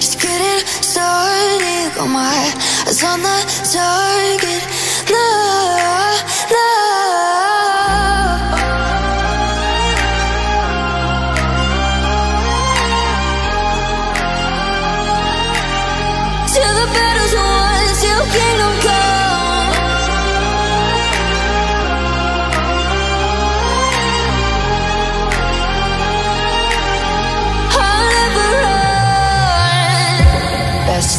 Just getting started. Got my eyes on the target.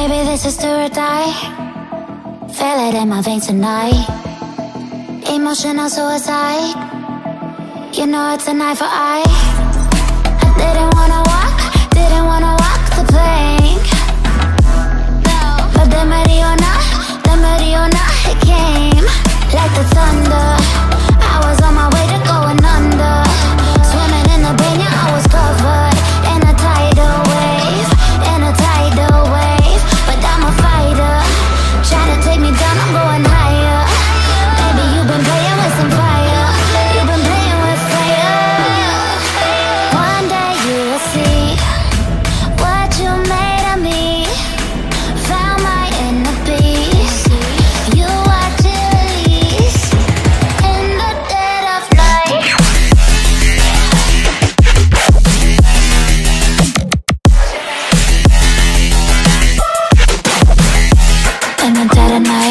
Baby, this is do or die. Feel it in my veins tonight. Emotional suicide. You know it's an eye for eye. I didn't wanna walk, didn't wanna walk the plank. But the Mariona, the Mariona, it came like the thunder. when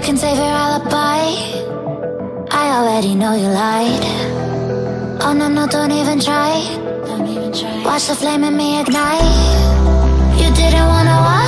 can save your alibi. I already know you lied. Oh no, no, don't even try. Watch the flame in me ignite. You didn't wanna didn't